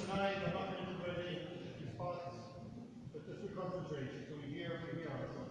tonight, I'm not gonna do any spots, but just to concentrate, so we hear, we ourselves.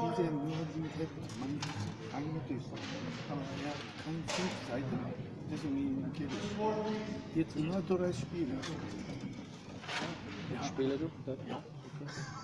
DJ 무너진 게 많이 강한 것도 있어. 하나야 강심 사이드. 그래서 이렇게 Jetzt nur drei Spiele. Spelen du? Dat? Ja. Fifth